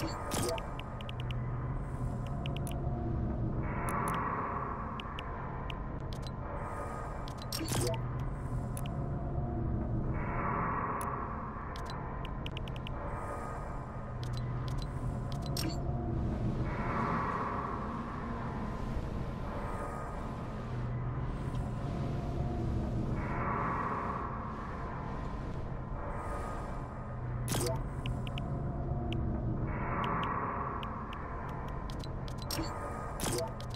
Yeah. Yeah.